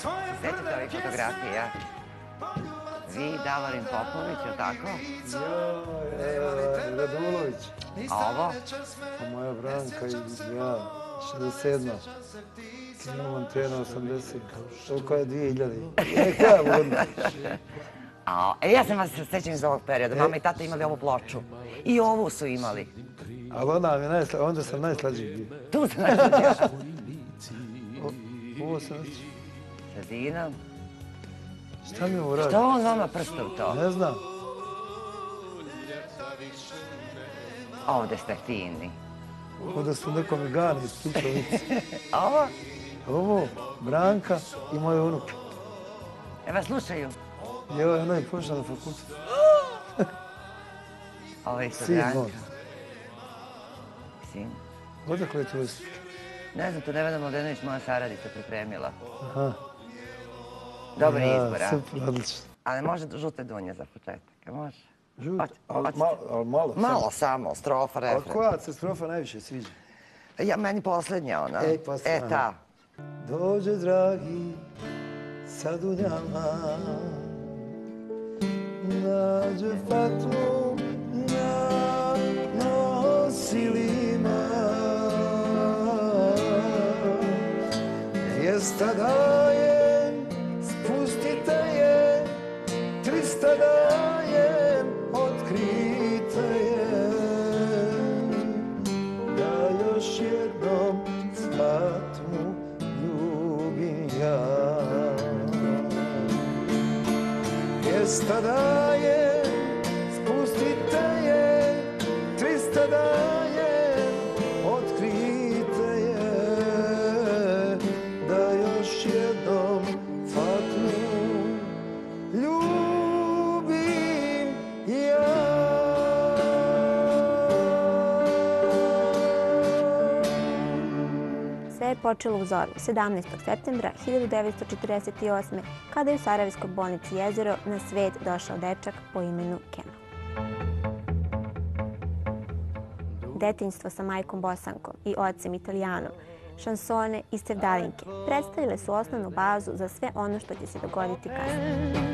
Sjećate ovih fotografija? Vi, Davorin Popović, je tako? Ja, Radulović. A ovo? A moja Branka i ja, 67. Tino Montena, 80. Toliko je 2000. Neka je vodno. A, e, ja sam vas sećam iz ovog perioda. Mama i tata imali ovu ploču. I ovu su imali. Ali onda, mi je najsla, onda sam najslađi bio. Tu se najslađi. Ovo sam već. Sredinom. Šta mi ovo radi? Što on vama prsta u to? Ne znam. Ovde ste fini. Onda su nekom gani. A ovo? Ovo, Branka i moje unuke. E vas slušaju? I evo je onaj pošla na fakultet. Ovo je Sin Branka. moj. Sin. Odakle je isto? Ne znam, to Nevena Mladenović, moja saradica, pripremila. Aha. Dobar Ja, izbor, a? Super, odlično. Ali može žute dunje za početak, a može? Žut, Hoće- ali hoćete? malo, ali malo. Malo samo, strofa, A refren. koja se strofa najviše sviđa? Ja, meni posljednja ona. Ej, posljednja, E, ta. Dođe, dragi, sad u njama, nađe Fatmu na nosilima. Dvijesta dajem, trista dajem, otkrite je. Da još jednom Fatmu ljubim ja. Dvijesta dajem, počelo u zoru 17. septembra 1948. kada je u Sarajevskoj bolnici Jezero na svet došao dečak po imenu Kemal. Detinjstvo sa majkom Bosankom i ocem Italijanom, šansone i sevdalinke predstavile su osnovnu bazu za sve ono što će se dogoditi kasnije.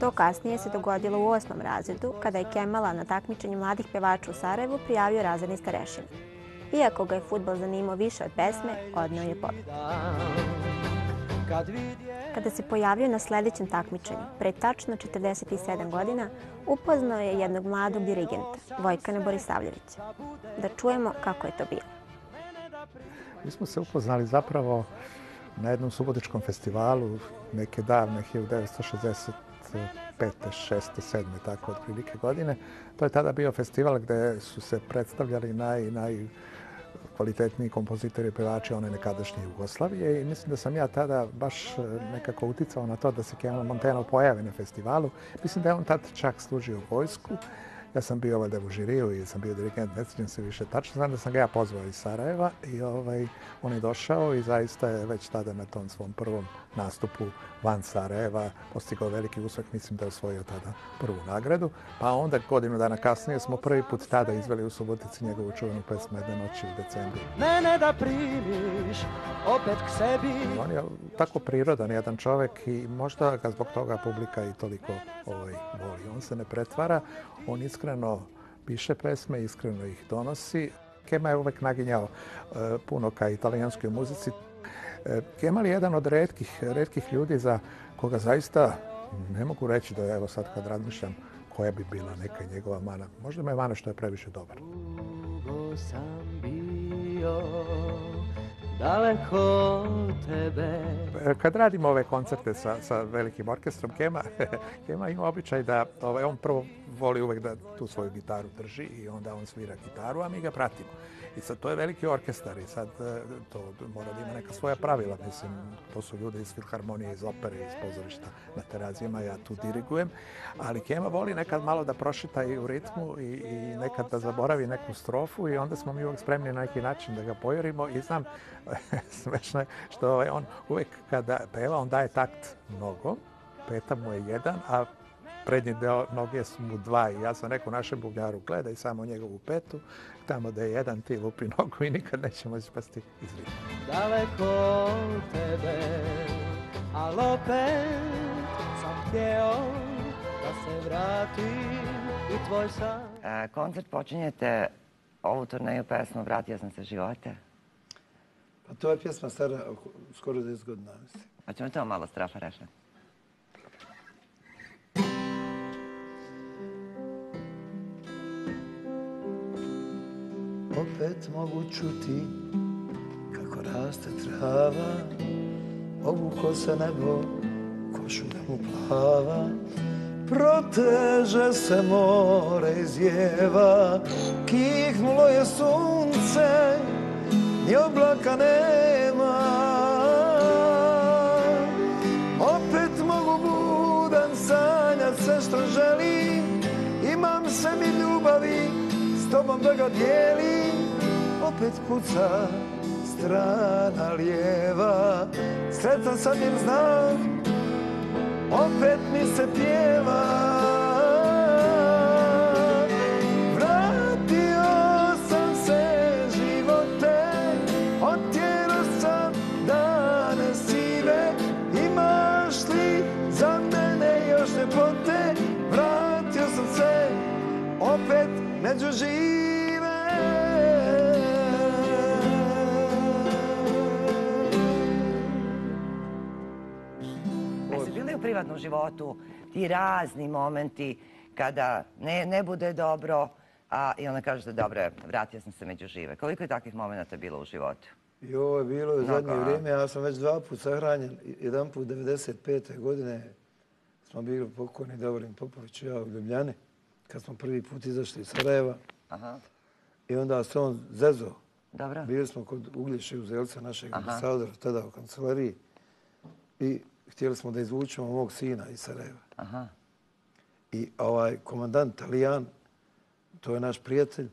To kasnije se dogodilo u osmom razredu, kada je Kemala na takmičenju mladih pevača u Sarajevu prijavio razredni starešina. Iako ga je futbol zanimao više od pesme, odneo je pobjedu. Kada se pojavio na sljedećem takmičenju, pre tačno 47 godina, upoznao je jednog mladog dirigenta, Vojkana Borisavljevića. Da čujemo kako je to bilo. Mi smo se upoznali zapravo na jednom subotičkom festivalu neke davne 1965. 6. 7. tako otprilike godine. To je tada bio festival gde su se predstavljali naj, naj kvalitetni kompozitori i pevači one nekadašnje Jugoslavije i mislim da sam ja tada baš e, nekako uticao na to da se Keanu Monteno pojavi na festivalu. Mislim da je on tad čak služio vojsku. Ja sam bio valjda u žiriju i sam bio dirigent, ne sjećam se više tačno. Znam da sam ga ja pozvao iz Sarajeva i ovaj, on je došao i zaista je već tada na tom svom prvom nastupu van Sarajeva postigao veliki uspeh. Mislim da je osvojio tada prvu nagradu. Pa onda godinu dana kasnije smo prvi put tada izveli u Subotici njegovu čuvenu pesmu Jedne noći u decembru. mene da primiš opet k sebi. On je tako prirodan jedan čovek i možda ga zbog toga publika i toliko ovaj, voli. On se ne pretvara, on iskreno piše pesme, iskreno ih donosi. Kema je uvek naginjao e, puno ka italijanskoj muzici. E, Kemal je jedan od redkih, redkih ljudi za koga zaista ne mogu reći da evo sad kad razmišljam koja bi bila neka njegova mana. Možda me mana što je previše dobar. Dugo sam bio daleko od tebe. Kad radimo ove koncerte sa, sa velikim orkestrom, Kema, Kema ima običaj da ovaj, on prvo voli uvek da tu svoju gitaru drži i onda on svira gitaru, a mi ga pratimo. I sad to je veliki orkestar i sad e, to mora da ima neka svoja pravila. Mislim, to su ljudi iz filharmonije, iz opere, iz pozorišta na terazijama, ja tu dirigujem. Ali Kema voli nekad malo da prošita i u ritmu i, i nekad da zaboravi neku strofu i onda smo mi uvek spremni na neki način da ga pojurimo i znam, smešno je što ovaj, on uvek kada peva, on daje takt mnogo, peta mu je jedan, a prednji deo noge su mu dva i ja sam rekao našem bubnjaru, gledaj samo njegovu petu, tamo da je jedan ti lupi nogu i nikad neće moći spasti iz ritma. daleko od tebe Al opet sam htjeo da se vratim i tvoj san E, koncert počinjete ovu turneju pesmu Vratio sam se živote. Pa to je pjesma stara skoro 10 godina. Pa ćemo to malo strafa rešati. Opet mogu čuti kako raste trava, obuko se nebo, košu da mu plava. Proteže se more iz jeva, kihnulo je sunce, ni oblaka nema. Opet mogu budan sanjat sve što želim, imam sebi ljubavi, tobom da ga dijeli Opet kuca strana lijeva, sretan sam jer znam, opet mi se pjeva. Životu ti razni momenti kada ne, ne bude dobro, a i onda kažete, dobro, je, vratio sam se među žive. Koliko je takvih momenta bilo u životu? I ovo je bilo u zadnje vrijeme, ja sam već dva put sahranjen. Jedan put 95. godine smo bili pokojni Davorin Popović i ja u Ljubljani, kad smo prvi put izašli iz Sarajeva. Aha, I onda se on zezo. dobro. Bili smo kod Uglješa Uzelca, našeg ambasadora, tada u kancelariji. I htjeli smo da izvučemo mog sina iz Sarajeva. Aha, I ovaj komandant Talijan, to je naš prijatelj,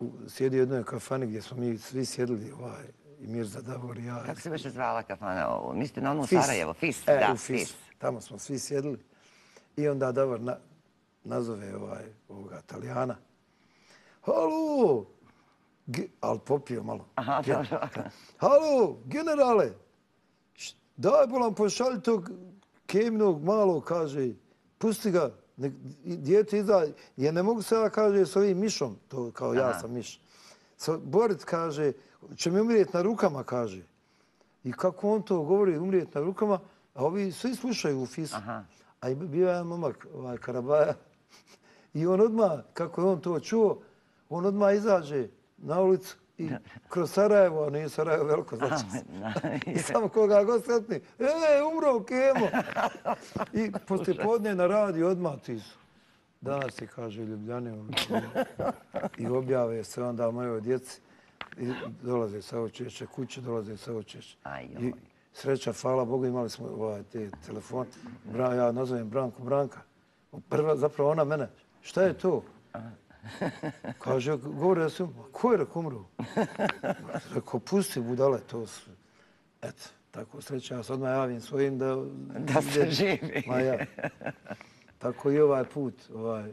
u, sjedio u jednoj kafani gdje smo mi svi sjedili, ovaj, i Mirza Davor i ja. kako se više zvala kafana? Mislite na onu u Fis. Sarajevo? Fis, E, da, u Fis. Fis. Tamo smo svi sjedili. I onda Davor na, nazove ovaj, ovoga Italijana. Halo! Ge, ali popio malo. Aha, dobro. Halo, generale! Daj bolam pošalj tog kemnog malo, kaže. Pusti ga. Nek, i- dijete izda. Ja ne mogu se ja, kaže, s ovim mišom. To kao ja sam miš. So, Borit kaže, će mi umrijeti na rukama, kaže. I kako on to govori, umrijeti na rukama, a ovi svi slušaju u fisu. A i bio je momak, ovaj Karabaja, i on odmah, kako je on to čuo, on odmah izađe na ulicu i kroz Sarajevo, a nije Sarajevo veliko, znači. I samo koga god sretni, e, umro Kemo. I poslije podne na radi odmah ti su. Danas ti kaže Ljubljani on, i objave se onda mojoj djeci. I dolaze sa očešće kuće, dolaze sa očešće. I sreća, hvala Bogu, imali smo ovaj, te telefon. Bra, ja nazovem Branku Branka. Prva, zapravo ona mene, šta je to? Kaže, govori da sam, ko je rekao umro? Rekao, pusti budale, to su. Eto, tako sreća, ja se odmah javim svojim da... Da se živi. Ma ja. Tako i ovaj put, ovaj,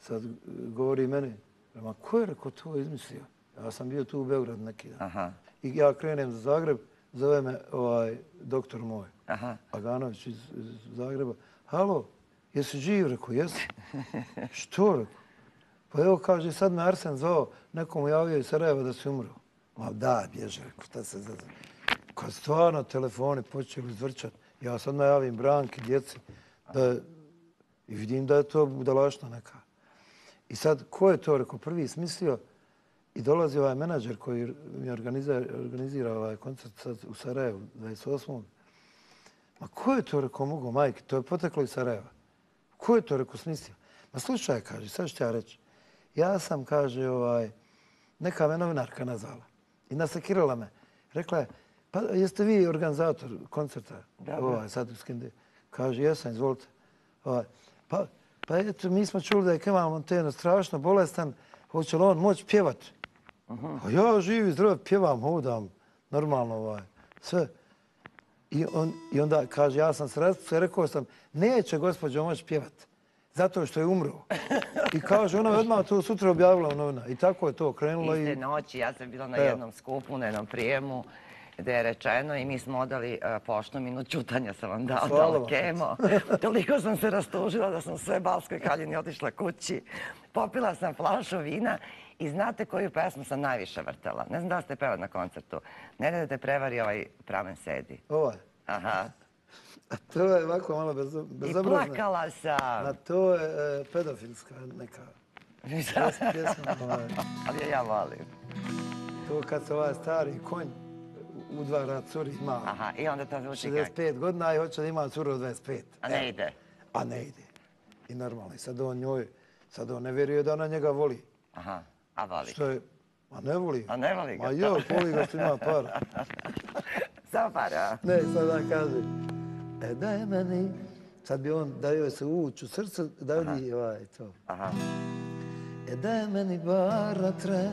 sad govori meni, ma ko je rekao to izmislio? Ja sam bio tu u Beogradu neki dan. Aha, I ja krenem za Zagreb, zove me ovaj doktor moj, aha. Aganović iz, iz Zagreba. Halo, jesi živ? Rekao, jesi. Što? Rekao. Pa evo, kaže, sad me Arsen zvao, nekom javio iz Sarajeva da si umro. Ma da, bježe, rekao, šta se zazva. Kad stvarno telefoni počeli zvrčati, ja sad najavim branke, djeci, da, i vidim da je to budalašna neka. I sad, ko je to, rekao, prvi smislio, i dolazi ovaj menadžer koji mi organizira, organizira ovaj koncert sad u Sarajevu, 28. Ma ko je to, rekao, mogo, majke, to je poteklo iz Sarajeva. Ko je to, rekao, smislio? Ma slušaj, kaže, sad ću ja reći. Ja sam, kaže, ovaj, neka me novinarka nazvala i nasekirala me. Rekla je, pa jeste vi organizator koncerta ovaj, sad u Skinde? Kaže, jesam, izvolite. Ovaj, pa, pa eto, mi smo čuli da je Kemal Monteno strašno bolestan, hoće li on moći pjevati? Pa ja živi, zdrav, pjevam, hodam, normalno, ovaj, sve. I, on, I onda kaže, ja sam se raspustio, rekao sam, neće gospođo moći pjevati. Zato što je umro. I kaže, ona je odmah to sutra objavila u novina. I tako je to krenulo. Iste I... noći, ja sam bila na jednom skupu, na jednom prijemu, gde je rečeno i mi smo odali uh, pošto minut čutanja sam vam dao, dala vam. kemo. Toliko sam se rastužila da sam sve Balskoj kaljini otišla kući. Popila sam flašu vina i znate koju pesmu sam najviše vrtela. Ne znam da ste pevali na koncertu. Ne da te prevari ovaj pramen sedi. Ovaj. Aha. A to je ovako malo bezo, I bezobrazno. plakala A sam. to je e, pedofilska neka pjesma. Ovaj. Ali je ja volim. To kad se ovaj stari konj u dva rad curi ima Aha, i onda to zvuči kako. 65 godina i hoće da ima curu od 25. A ne Evo. ide. A ne ide. I normalno. I sad on njoj, sad on ne vjeruje da ona njega voli. Aha, a voli. Što je, a ne voli. A ne voli ga. Ma jo, voli ga što ima para. Samo para. Ne, sad da kaže, e daj meni, sad bi on da joj se ući u srce, da vidi ovaj to. Aha. E daj meni bara tre,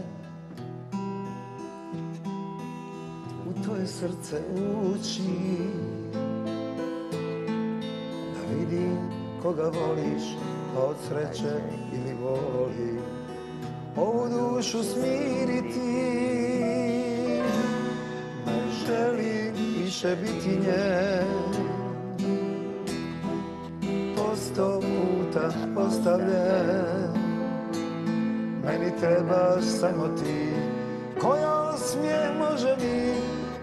u tvoje srce ući, da vidim koga voliš, pa od sreće ili voli, ovu dušu smiriti, ne želim više biti nje. Života postavljen, meni trebaš samo ti, koja osmije može mi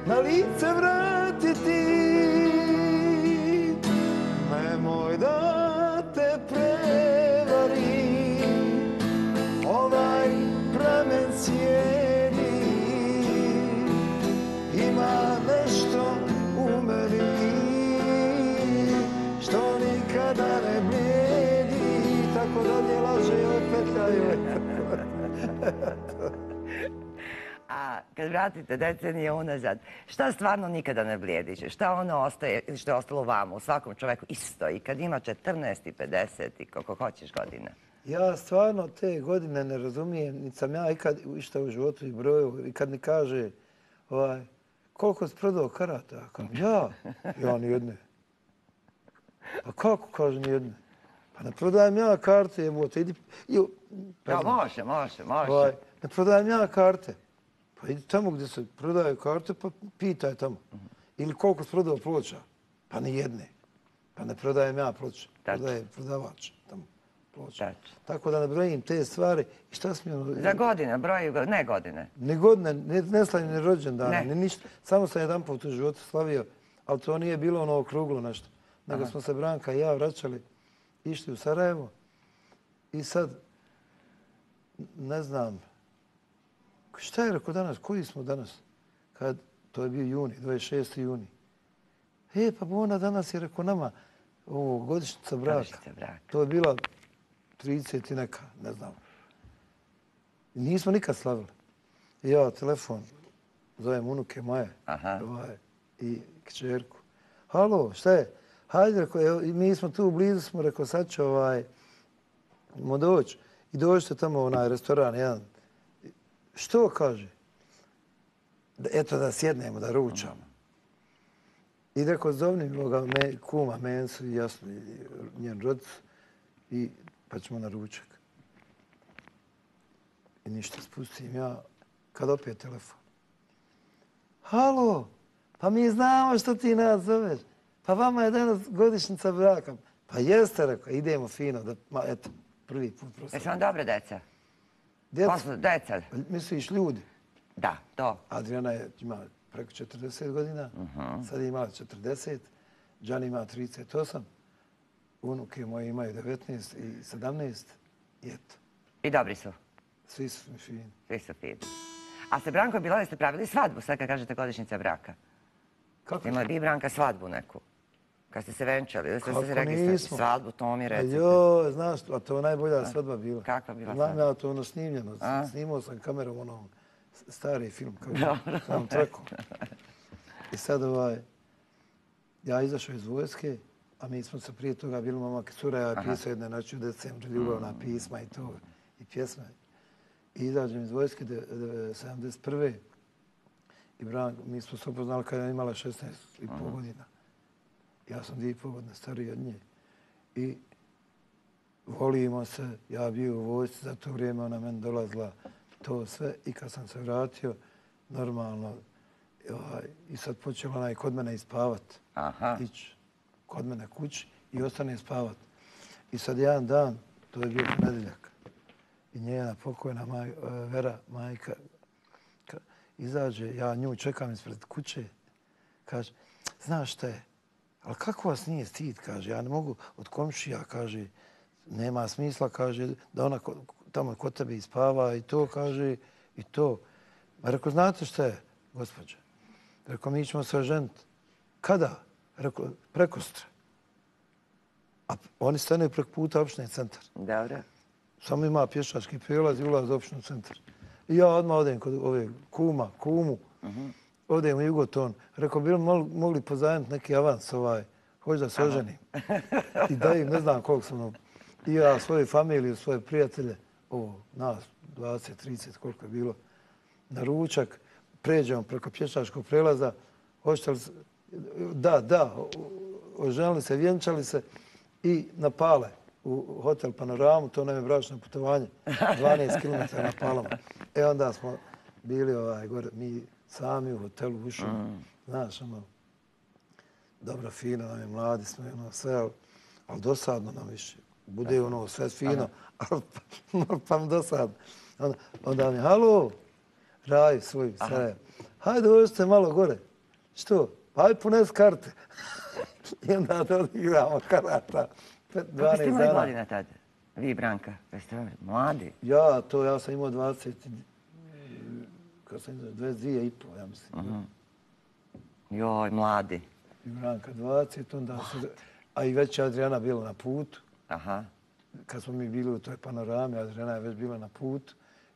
na lice vratiti. Kad vratite decenije unazad, šta stvarno nikada ne blijedi? Šta ono ostaje, što je ostalo vama, u svakom čoveku isto i kad ima 14 i 50 i koliko hoćeš godina? Ja stvarno te godine ne razumijem, niti sam ja ikad išta u životu i broju, i kad mi kaže ovaj, koliko si prodao karata, ja kažem, ja, ja nijedne. Pa kako kaže nijedne? Pa ne prodajem ja karte, jebote, idi, i, Ja, pardon, može, može, može. ovaj, ne prodajem ja karte. Pa idi tamo gdje se prodaju karte, pa pitaj tamo. Ili koliko si prodao ploča? Pa nijedne. Pa ne prodajem ja ploče, Tačno. prodaje prodavač tamo ploča. Tačno. Tako da ne brojim te stvari. I šta smije ono... Za godine, broju, ne godine. Ni godine, ne, ne slavim ni rođendana, Ne. ni ništa. Samo sam jedan put u životu slavio, ali to nije bilo ono okruglo nešto. Nego smo se Branka i ja vraćali, išli u Sarajevo i sad, ne znam, šta je rekao danas, koji smo danas? Kad, to je bio juni, 26. juni. E, pa ona danas je rekao nama, ovo, godišnjica braka. Godišnjica braka. To je bila 30 i neka, ne znam. Nismo nikad slavili. Ja telefon, zovem unuke moje Aha. ovaj, i kćerku. Halo, šta je? Hajde, rekao, evo, mi smo tu blizu, smo rekao, sad će ovaj, doći. I dođite tamo u onaj restoran, jedan. Što kaže? Da, eto da sjednemo, da ručamo. I rekao, zovni me, kuma, Mensu jasno, njen rodicu, i pa ćemo na ručak. I ništa, spustim ja, kad opet telefon. Halo, pa mi znamo što ti nas zoveš. Pa vama je danas godišnjica braka. Pa jeste, rekao, idemo fino, da, ma eto, prvi put prosto. Jesu vam dobre deca? Djeca, Posle, deca? misliš ljudi? Da, to. Adriana je, ima preko 40 godina, sad ima 40, Džan ima 38, unuke moje imaju 19 i 17, i eto, I dobri su. svi su mi fini. Svi su fini. A se Branko da ste pravili svadbu, sad kad kažete godišnjica braka? Kako? Imali vi Branka svadbu neku? Kad ste se venčali, ili ste Kako se registrovali? nismo? Svadbu, to mi A recite. joj, znaš, a to je najbolja svadba bila. Kakva bila Znam svadba? ja to ono snimljeno, A? snimao sam kamerom onom s- stari film, Dobro. sam trakom. I sad ovaj, ja izašao iz vojske, a mi smo se prije toga bili momak i cura, ja je pisao jedne noći u decembru, ljubavna pisma i to, i pjesme. I izađem iz vojske de, de, 71. I mi smo se upoznali kada je imala 16 i pol godina. Ja sam dvije i pol godine stariji od nje. I volimo se, ja bio u vojsci, za to vrijeme ona meni dolazila to sve i kad sam se vratio, normalno, ovaj, i sad počela ona i kod mene ispavat. Aha. Ići kod mene kući i ostane spavat. I sad jedan dan, to je bio ponedjeljak, i njena pokojna maj, e, Vera, majka, ka- izađe, ja nju čekam ispred kuće, kaže, znaš šta je, ali kako vas nije stid, kaže, ja ne mogu od komšija, kaže, nema smisla, kaže, da ona tamo kod tebe ispava i to, kaže, i to. Ma rekao, znate šta je, gospođe? Rekao, mi ćemo se oženiti. Kada? Rekao, prekostra. A oni stane preko puta opštine centar. Dobro. Samo ima pješački prijelaz i ulaz u opštinu centar. I ja odmah odem kod ove kuma, kumu, odem u Jugoton. Rekao, bi li mogli pozajemiti neki avans ovaj, hoću da se oženim. I da im, ne znam koliko sam, i ja svoje familije, svoje prijatelje, ovo, nas, 20, 30, koliko je bilo, na ručak, pređemo preko pješačkog prelaza, hoćete li, se- da, da, oženili se, vjenčali se i napale u hotel Panoramu, to nam je bračno putovanje, 12 km na palama. E onda smo bili ovaj, gore, mi sami u hotelu ušli, znaš, ono, dobro, fino nam je, mladi smo, ono, sve, ali, ali dosadno nam više. Bude ono sve fino, ali pa, pa mi dosadno. Onda, onda mi, halo, raj svoj, sve, hajde dođite malo gore. Što? Pa aj pones karte. I onda to odigramo karata. Kako ste 12 imali godina tada? Vi Branka. Jeste mladi? Ja, to ja sam imao 20, i- kad sam imao 22 i pol, ja mislim. Joj, mladi. I Branka 20, onda se, a i već je Adriana bila na putu. Aha. Kad smo mi bili u toj panorami, Adriana je već bila na putu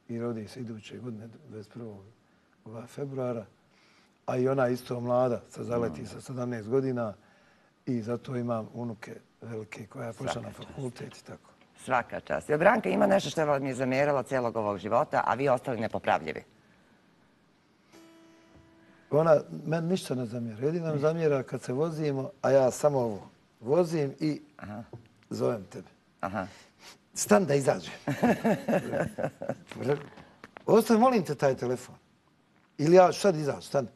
i rodi se iduće godine, 21. ova februara. A i ona isto mlada, sa zaleti sa 17 godina i zato imam unuke velike koja je pošla na fakultet i tako. Svaka čast. Jel Branka ima nešto što vam je zamjerala cijelog ovog života, a vi ostali nepopravljivi? Ona meni ništa ne zamjera. Jedino mi zamjera kad se vozimo, a ja samo ovo. Vozim i zovem tebe. Aha. Stan da izađe. Ostavi, molim te, taj telefon. Ili ja sad izaći, stan.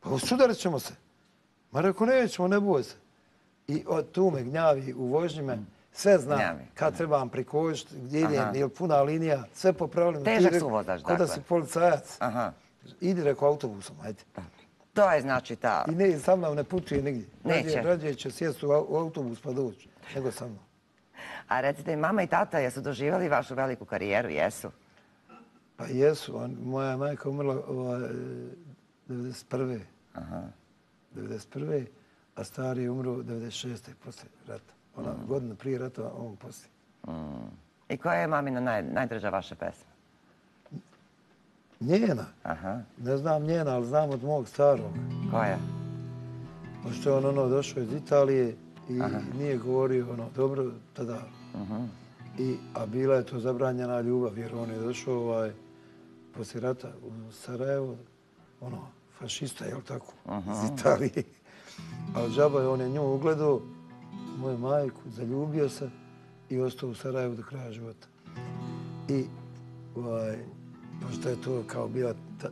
Pa sudarit ćemo se. Ma rekao, nećemo, ne boj se. I od tu me gnjavi u vožnji me, sve znam kad trebam prikočiti, gdje idem, je li puna linija, sve po pravilima. Težak su vozač, dakle. si policajac. Aha. Idi, rekao, autobusom, ajde. To je znači ta... I ne, sa mnom ne putuje nigdje. Neće. Rađe, će sjesti u au- u autobus pa doći, nego sa mnom. A recite mama i tata jesu doživjeli vašu veliku karijeru? Jesu. Pa jesu. On, moja majka umrla ovaj, 91. Aha. 91. A stari je umro 96. poslije rata. Ona godina prije rata, on poslije. I koja je mamina naj, najdraža vaša pesma? Njena. Aha. Ne znam njena, ali znam od mog starog. Koja? Pošto je on ono došao iz Italije i nije govorio ono dobro tada. I, a bila je to zabranjena ljubav jer on je došao ovaj, poslije rata u Sarajevo, ono, fašista, jel tako, iz Italije. A džaba je on je nju ugledao, moju majku, zaljubio se i ostao u Sarajevu do kraja života. I ovaj, pošto je to kao bila ta,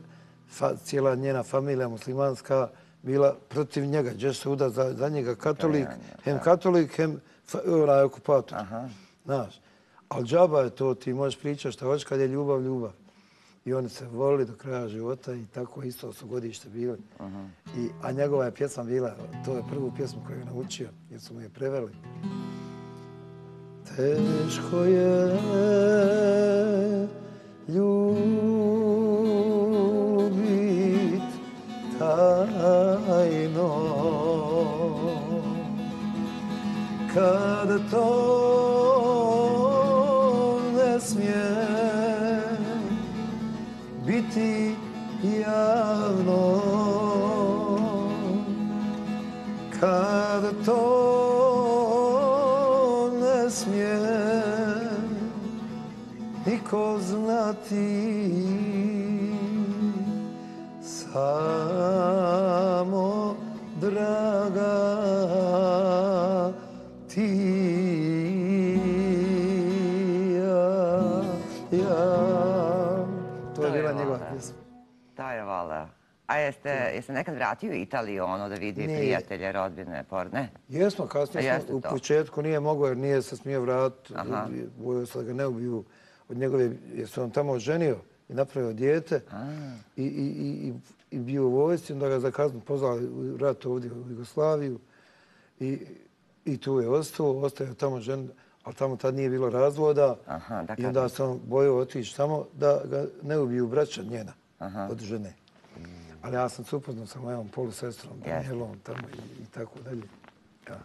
fa, cijela njena familija muslimanska bila protiv njega, gdje se uda za, za njega katolik, hem katolik, hem onaj okupator. Aha. Znaš, ali džaba je to, ti možeš pričati šta hoćeš kad je ljubav, ljubav. I oni se volili do kraja života i tako isto su godište bili. I, a njegova je pjesma bila, to je prvu pjesmu koju je naučio, jer su mu je preveli. Teško je ljubit tajno. Kad to ne smije biti javno kad niko znati samo draga ti ja, ja. to je bila njegova pjesma ta je vala A jeste, jeste nekad vratio u Italiju ono da vidi nije. prijatelje, rodbine, por, ne? Jesmo, kasnije smo, u početku nije mogao jer nije se smio vratiti, bojio se da ga ne ubiju od njegove, jer se on tamo oženio i napravio dijete i, i, i, i, i bio u vojsci, onda ga za kaznu pozvali u rat ovdje u Jugoslaviju i, i tu je ostao, ostao tamo žen, ali tamo tad nije bilo razvoda Aha, i onda se on bojao otići tamo da ga ne ubiju braća njena Aha. od žene. Ali ja sam se upoznao sa mojom polusestrom, Danielom, tamo i, i tako dalje. Ja.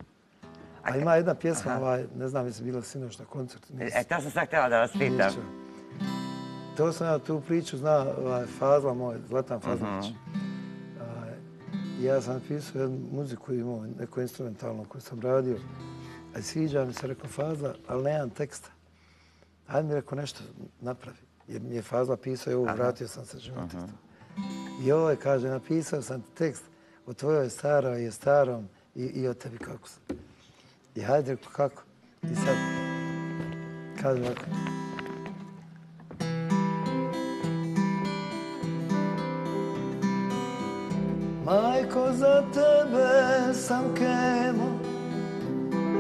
A ima jedna pjesma, ovaj, ne znam jesi bila sinoć na koncertu. E, to sam sad htjela da vas pitam. To sam ja tu priču zna ovaj, Fazla moj, Zlatan Fazlić. Ovaj, Ja sam napisao jednu muziku, imao neko instrumentalno koju sam radio. A sviđa mi se, rekao Fazla, ali nemam teksta. Hajde mi rekao nešto napravi. Jer mi je Fazla pisao i ovo, vratio sam se životistom. I ovo je, kaže, napisao sam tekst o tvojoj staroj i starom i, i o tebi kako sam. I hajde, rekao, kako? I sad, kaže ovako. Majko, za tebe sam kemo,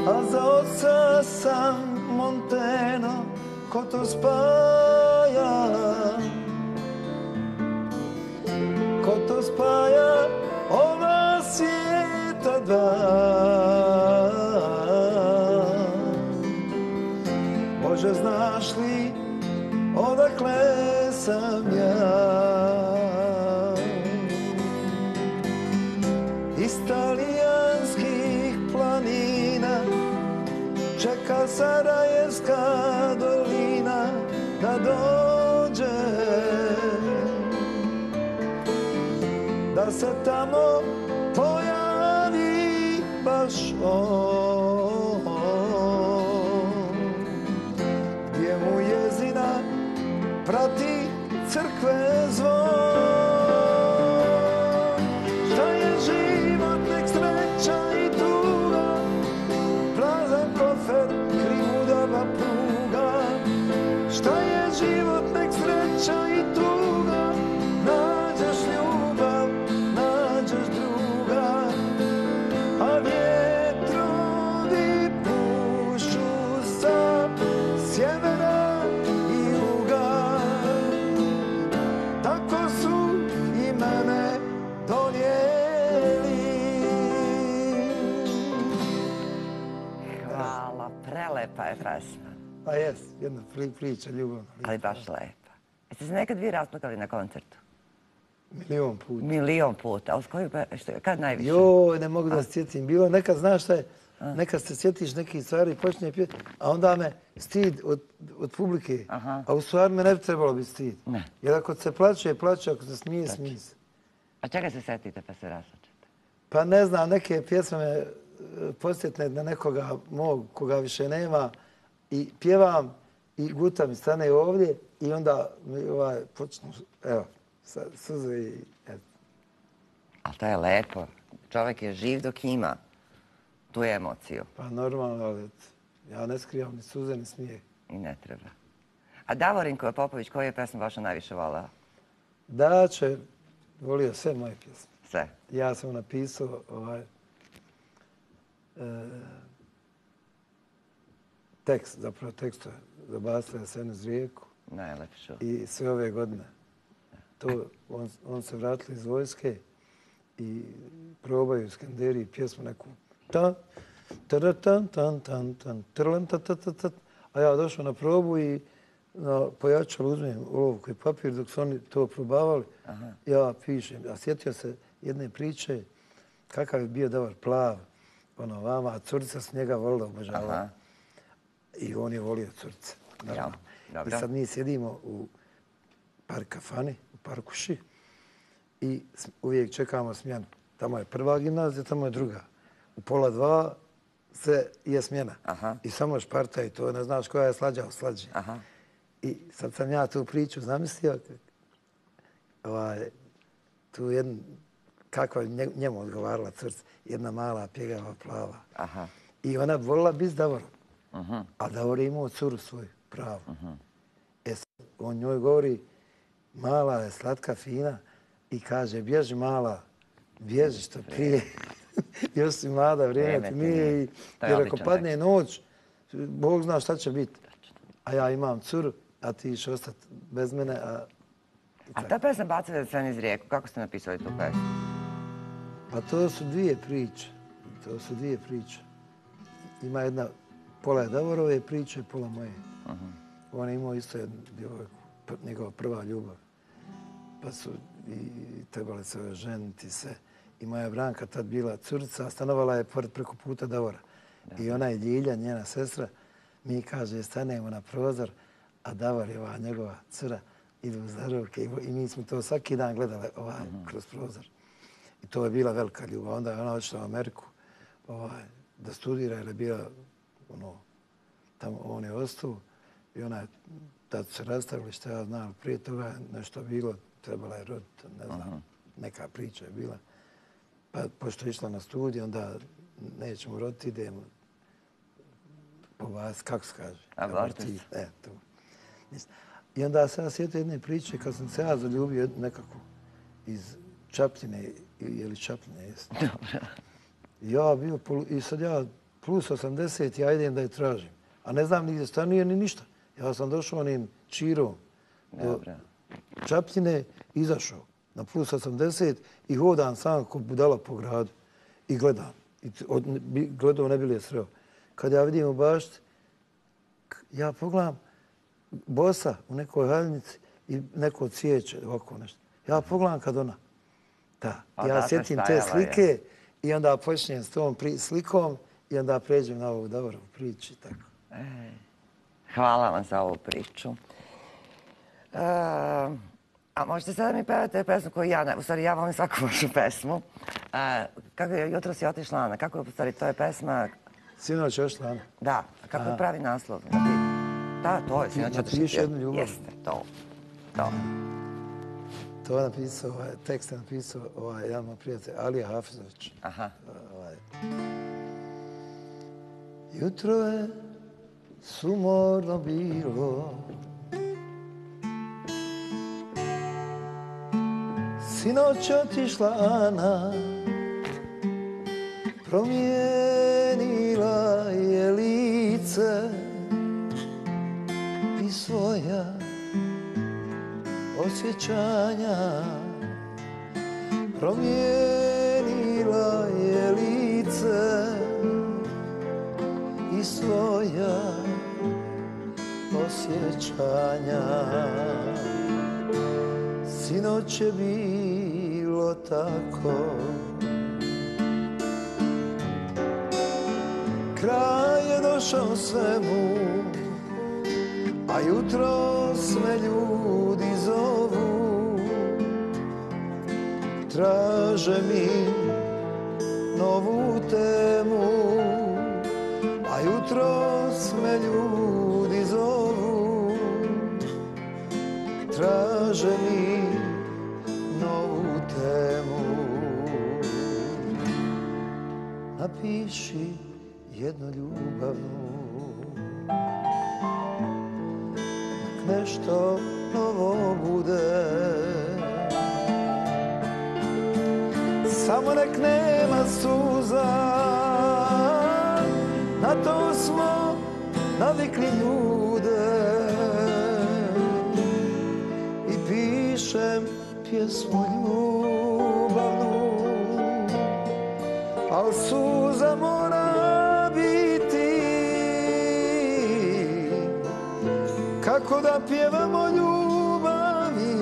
a za oca sam Monteno, ko to spaja. Ko to spaja Bože, znaš li odakle sam ja? Iz talijanskih planina čeka Sarajevska dolina da dođe da se tamo priča ljubavna. ali baš lepa. Jeste se nekad vi rasplakali na koncertu? Milion puta. Milion puta. A uz koju što, kad najviše? Joj, ne mogu da se sjetim. Bilo nekad, znaš šta je, nekad se sjetiš nekih stvari i počne pjeti, a onda me stid od, od publike. Aha. A u stvari me ne bi trebalo biti stid. Ne. Jer ako se plaće, plaće, ako se smije, smije se. A čega se setite pa se rasplačete? Pa ne znam, neke pjesme me e, posjetne na nekoga mog koga više nema i pjevam i guta mi stane ovdje i onda mi ovaj, počnu, evo, sa- suze i eto. Ali to je lepo. Čovjek je živ dok ima tu emociju Pa normalno, ali ja ne skrivam ni suze ni smijeh. i ne treba. A Davorinko Popović, koju je pesmu vaša najviše volao? Dače, volio sve moje pjesme. Sve. Ja sam napisao ovaj, e, tekst, zapravo tekst za Basle Jasenes rijeku Najlepšu. i sve ove godine. To, on, on se vratili iz vojske i probaju u Skanderiji pjesmu neku ta, tada, tan, tan, tan, tan, trlan, ta, ta, ta, ta. A ja došao na probu i na pojačalo uzmem olovku i papir dok su oni to probavali. Ja pišem, a sjetio se jedne priče kakav je bio dobar plav, ono vama, a curica s njega volila obožavala. I on je volio naravno. I sad mi sjedimo u park kafani, u parkuši i uvijek čekamo smjenu. Tamo je prva gimnazija, tamo je druga. U pola dva se je smjena. Aha. I samo šparta i to ne znaš koja je slađa od slađe. Aha. I sad sam ja tu priču zamislio, ovaj, tu jedn, kako je nje- njemu odgovarala crc, jedna mala pjegava plava. Aha. I ona volila biti s Davorom. A Davor je imao curu svoju, pravu. E sad, on njoj govori, mala je, slatka, fina, i kaže, bježi mala, Bježi što prije. Još si mlada, vrijeme ti nije. I, jer ako padne noć, Bog zna šta će biti. A ja imam curu, a ti ćeš ostati bez mene, a A ta pesma Bacila se niz rijeku, kako ste napisali tu pesmu? Pa to su dvije priče. To su dvije priče. Ima jedna, pola je Davorove priče, pola moje. On je imao isto jednu djevojku, njegova prva ljubav. Pa su i trebali se ženiti se. I moja Branka tad bila curica, stanovala je pored preko puta Davora. I ona je Ljilja, njena sestra, mi kaže, stanemo na prozor, a Davor je ova njegova cura, idu za ruke i, i mi smo to svaki dan gledali ovaj, kroz prozor. I to je bila velika ljubav. Onda je ona odšla u Ameriku ovaj, da studira jer je bila ono, tamo on je ostao i ona je tad se rastavili što ja znam. Prije toga nešto bilo, trebala je roditi, ne znam, neka priča je bila. Pa pošto je išla na studij, onda nećemo roditi, idemo po vas, kako se kaže? Abortus. Abortiv, E, to. I onda se ja sjetio jedne priče kad sam se ja zaljubio nekako iz Čapljine, ili Čapljine, jesi. Ja bio, i sad ja plus 80, ja idem da je tražim. A ne znam ni gdje stanuje ni ništa. Ja sam došao onim čirom do Dobro. Čapljine, izašao na plus 80 i hodam sam ko budala po gradu i gledam. I od, gledao ne bi li je sreo. Kad ja vidim u bašti, ja pogledam bosa u nekoj haljnici i neko cvijeće, ovako nešto. Ja pogledam kad ona. Da. A ja sjetim te stajala je. slike i onda počnem s tom pri, slikom i onda pređem na ovu Davorovu priču. i Tako. Hvala vam za ovu priču. E, a možete sada mi pevate pesmu koju ja, ne, u stvari ja volim svaku vašu pesmu. E, kako je, jutro si otišla Ana, kako je, u stvari, to je pesma, Sinoć još Lana. da, a kako je pravi naslov? Da, to je, sinoć otišla. Napiši jednu ljubav. Jeste, to. To. To je napisao, ovaj, tekst je napisao ovaj, jedan moj prijatelj, Alija Hafizović. Aha. Ovaj. Jutro je sumorno bilo, Sinoć otišla Ana, promijenila je lice i svoja osjećanja. Promijenila svoja osjećanja. Sinoć je bilo tako. Kraj je došao svemu A jutro sve ljudi zovu. Traže mi novu temu. A jutro sve ljudi zovu Traže mi novu temu. Napiši jednu ljubavnu Nek nešto novo bude. Samo nek nema suza navikli ljude. I pišem pjesmu ljubavnu Al suza mora biti. Kako da pjevamo ljubavi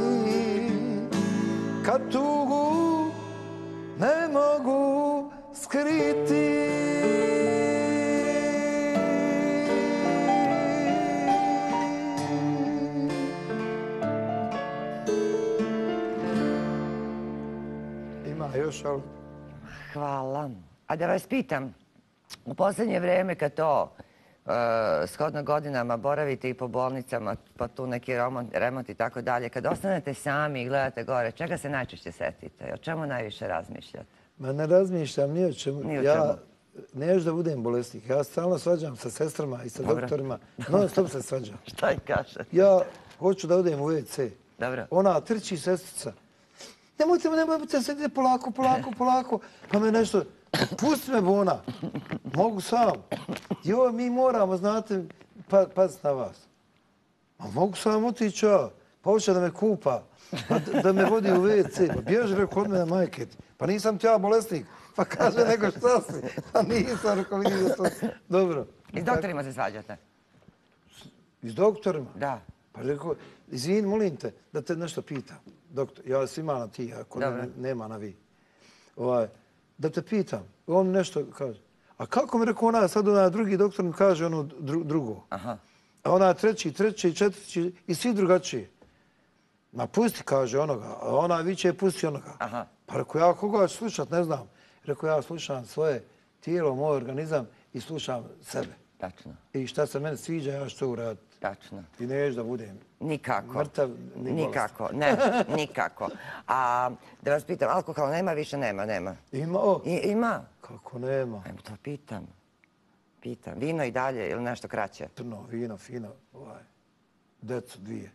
Kad tugu ne mogu skriti. Ima još, ali Hvala. A da vas pitam, u posljednje vrijeme kad to uh, shodno godinama boravite i po bolnicama, pa tu neki remont, i tako dalje, kad ostanete sami i gledate gore, čega se najčešće setite? O čemu najviše razmišljate? Ma ne razmišljam ni o čemu. Ni o ja čemu. ne još da budem bolesnik. Ja stalno svađam sa sestrama i sa Dobro. doktorima. Non stop se svađam. Šta im kažete? Ja hoću da odem u WC. Dobro. Ona trči sestrica. Nemojte me, nemojte se, ide polako, polako, polako. Pa me nešto, pusti me bona, mogu sam. Jo, mi moramo, znate, pa, pazit na vas. Ma mogu sam otići ja, pa hoće da me kupa, pa da, da me vodi u WC. Pa bježi, rekao, od mene majke ti. Pa nisam ti ja bolesnik. Pa kaže, nego šta si? Pa nisam, rekao, vidim da to... Dobro. I s doktorima se svađate? I s doktorima? Da. Pa rekao, izvin, molim te, da te nešto pitam. Doktor, ja sam imala na ti, ako ne, nema na vi. Ovaj, da te pitam, on nešto kaže. A kako mi rekao ona, sad ona drugi doktor mi kaže ono dru, drugo. Aha. A ona treći, treći, četvrći i svi drugačiji. Ma pusti, kaže onoga, a ona viće pusti onoga. Aha. Pa rekao, ja koga ću slušat, ne znam. Rekao, ja slušam svoje tijelo, moj organizam i slušam sebe. Tačno, I šta se mene sviđa, ja ću to. Tačno. Ti neš da budem Nikako. Mrtav, ni Nikako, ne, nikako. A da vas pitam, alkohol nema, više nema, nema. Ima, o, I, ima? kako nema. Ajmo to pitam. Pitam. Vino i dalje ili nešto kraće? Crno, vino, fino, ovaj, decu dvije.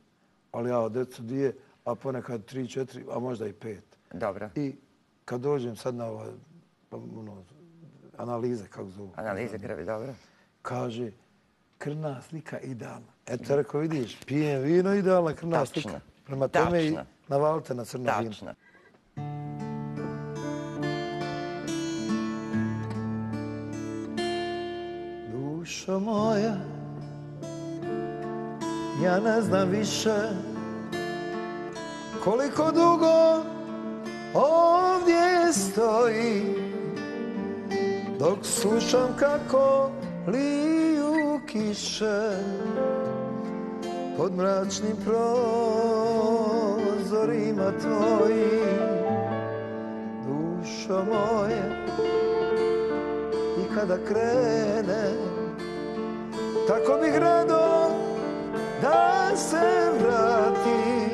Ali ja decu dvije, a ponekad tri, četiri, a možda i pet. Dobro. I kad dođem sad na ovaj, ono, analize, kako zovu, Analize krvi, dobro. kaže, krvna slika idealna. Eto, rekao, vidiš, pijem vino, idealna krvna Tačno. slika. Prema tome i Tačno. navalite na crno vino. Tačno. Dušo moja, ja ne znam više koliko dugo ovdje stoji dok slušam kako liju kiše pod mračnim prozorima tvojim. Dušo moje i kada krene tako bih rado da se vrati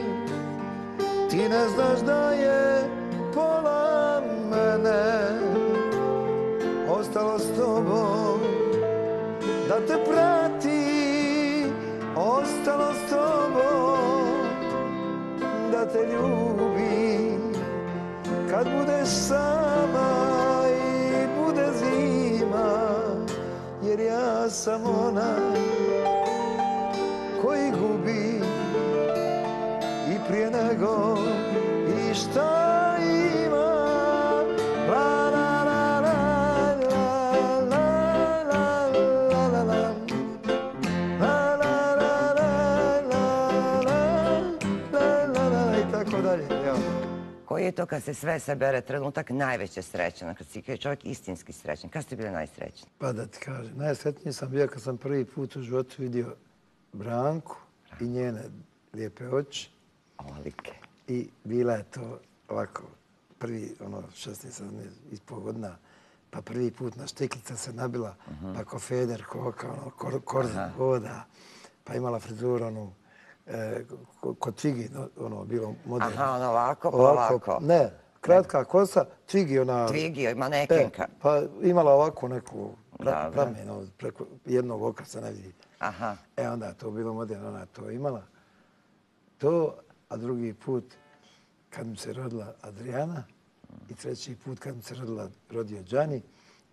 ti ne znaš da je te ljubi kad budeš sama i bude zima jer ja sam onaj koji gubi i prije nego je to kad se sve sabere trenutak najveće sreće, ono kad si kad je čovjek istinski srećan? Kad ste bili najsrećni? Pa da ti kažem, najsretniji sam bio kad sam prvi put u životu vidio Branku i njene lijepe oči Olike. i bila je to ovako prvi, ono, 16, 17 i pol godina, pa prvi put na štiklica se nabila, pa ko Feder, koka, ono, kor, korza, voda, pa imala frizuru, onu, e, ko, ko Twiggy, no, ono, bilo moderno. Aha, ono ovako, ovako. Ne, kratka kosa, Twiggy, ona... Twiggy, manekenka. E, pa imala ovako neku pra, Dobro. pramen, ono, preko jednog oka se ne vidi. Aha. E onda to bilo moderno, ona to imala. To, a drugi put kad mi se rodila Adriana i treći put kad mi se rodila, rodio Đani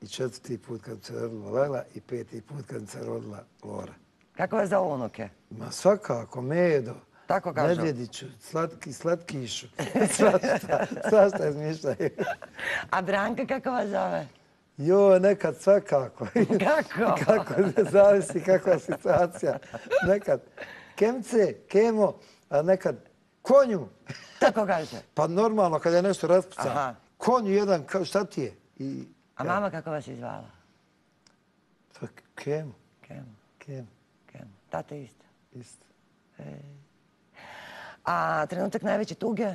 i četvrti put kad mi se rodila Lela i peti put kad mi se rodila Lora. Kako vas zovu unuke? Ma svakako, Medo, Tako kažu. Medvjediću, slatki, slatkišu, svašta, svašta izmišljaju. A Branka kako vas zove? Jo, nekad svakako. Kako? kako, zavisi kakva situacija. Nekad kemce, kemo, a nekad konju. Tako kaže. Pa normalno kad je nešto Aha. raspucano. Konju jedan, kao šta ti je? I, A mama kako vas je zvala? Pa kemo, Kemo, kemo, Tata isto. isto. A trenutak najveće tuge?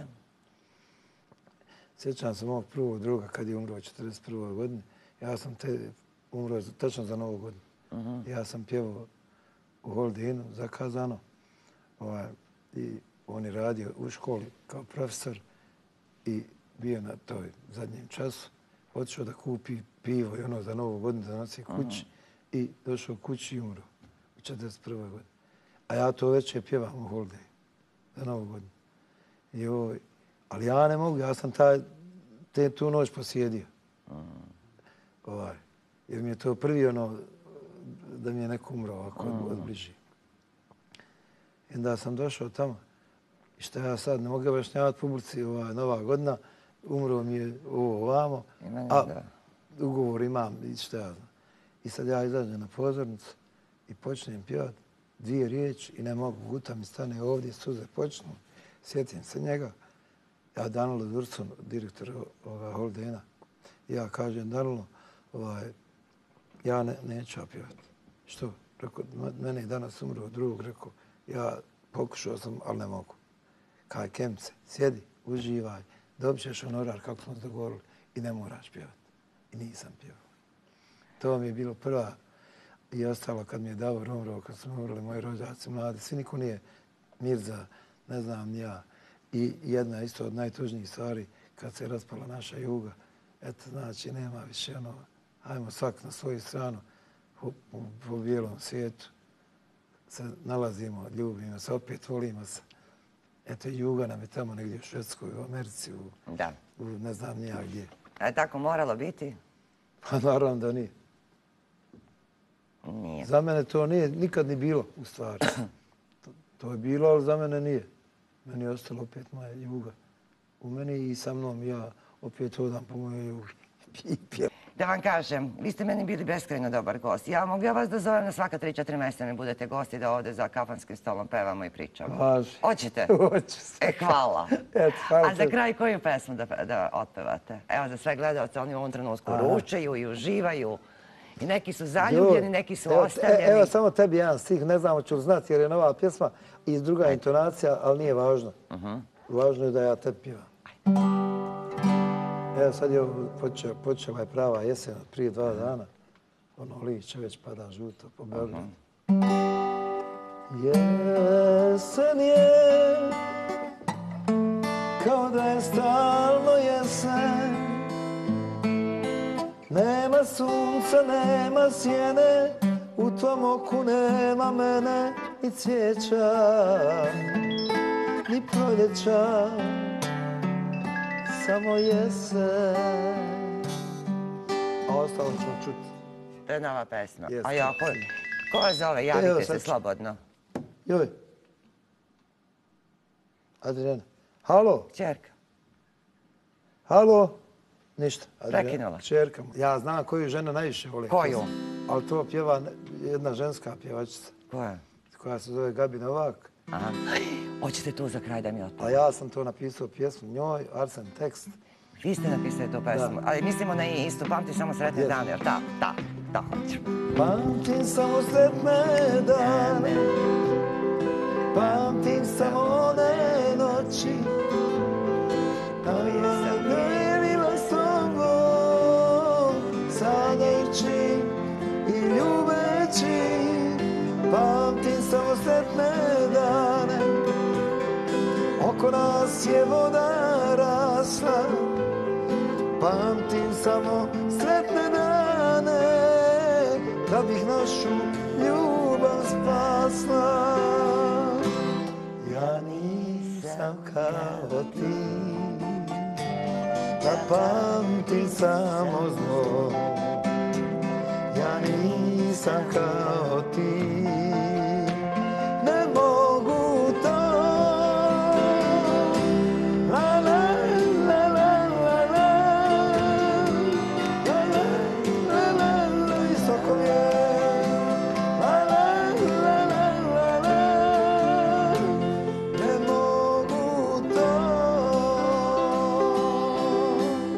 Sjećam se mog prvog druga kad je umro u 41. godine. Ja sam te umro tačno za novu godinu. Ja sam pjevao u Holdinu, zakazano. Ovaj, I on je radio u školi kao profesor i bio na toj zadnjem času. Otišao da kupi pivo i ono za novu godinu da nosi kući. I došao kući i umro 41. godini. A ja to već je pjevam u Holdinu za novu godinu. Ali ja ne mogu, ja sam taj, te, tu noć posjedio. Ovaj, jer mi je to prvi ono, da mi je neko umro ovako od, od bliži. I onda sam došao tamo. I šta ja sad, ne mogu objašnjavati publici, ovaj, nova godina, umro mi je ovo ovamo, a ugovor imam i šta ja znam. I sad ja izađem na pozornicu i počnem pjevati dvije riječi i ne mogu, guta mi stane ovdje, suze počnu, sjetim se njega. Ja Danilo Durson, direktor ovoga Holdena, ja kažem Danilo, ovaj, ja ne, neću pjevati. Što? Rekao, mene je danas umro drugog, rekao, ja pokušao sam, ali ne mogu. Kaj Kemce, sjedi, uživaj, dobit ćeš honorar kako smo se dogovorili i ne moraš pjevati. I nisam pjevao. To mi je bilo prva i ostalo kad mi je dao umro, kad su umrli moji rođaci mladi. Svi niko nije Mirza, ne znam ja. I jedna isto od najtužnijih stvari, kad se raspala naša juga, eto, znači, nema više ono, ajmo svak na svoju stranu, po, po, po bijelom svijetu se nalazimo, ljubimo se, opet volimo se. Eto, juga nam je tamo negdje u Švedskoj, u Americi, u, Da. u ne znam nija gdje. A je tako moralo biti? Pa naravno da nije. Nije. Za mene to nije nikad ni bilo, u stvari. To, to je bilo, ali za mene nije. Meni je ostalo opet moja juga. U meni i sa mnom ja opet hodam po mojoj jugi. Da vam kažem, vi ste meni bili beskrajno dobar gost. Ja mogu ja vas da zovem na svaka 3-4 mjeseca mi budete gosti da ovdje za kafanskim stolom pevamo i pričamo. Važi. Hoćete? Hoću se. E, hvala. Eto, hvala A za kraj koju pesmu da, da otpevate? Evo, za sve gledalce, oni u ovom trenutku ručaju i uživaju. I neki su zaljubljeni, neki su Evo, ostavljeni. e, Evo samo tebi jedan stih, ne znamo ću li znati jer je nova pjesma i druga intonacija, ali nije važno. Mhm. Važno je da ja tebi pjevam. Evo sad je počeo, počela je prava jesen od prije dva dana. Ono liče već pada žuto po Beogradu. Jesen je kao da je stalno Nema sunca, nema sjene, u tvom oku nema mene, ni cvijeća, ni proljeća, samo jesen. A ostalo ćemo čuti. To je nova pesma. Jeste. A ja, ko, ko vas zove? Evo, Javite sad se slobodno. Joj. Adriana. Halo, Čerka. halo. Ništa. Prekinula. Čerka. Ja znam koju žena najviše voli. Koju? Ali to pjeva jedna ženska pjevačica Koja? koja se zove Gabi Novak. Aha. Hoćete tu za kraj da mi A otpevate? ja sam to napisao pjesmu njoj, Arsen tekst. Vi ste napisali tu pesmu, ali mislimo na istu, pamti samo sretne dane, jer da, da hoću. Pamtim samo sretne dane, pamtim samo one noći. Sanjajući i ljubeći. Pamtim samo sretne dane, oko nas je voda rasla. Pamtim samo sretne dane, Kad bih našu ljubav spasla. Ja nisam kao ti, da pamtim samo zlo. Ja nisam kao ti,